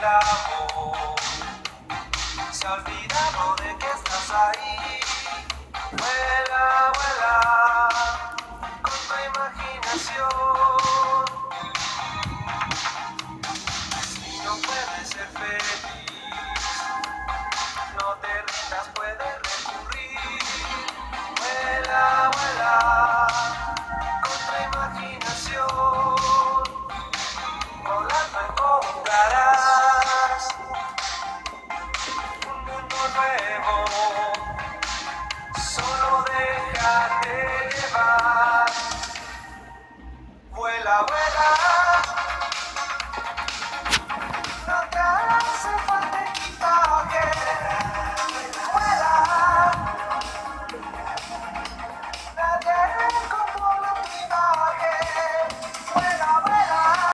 Se ha olvidado de que estás ahí. Vuela, vuela, con tu imaginación. Si no puedes ser feliz. Bravo.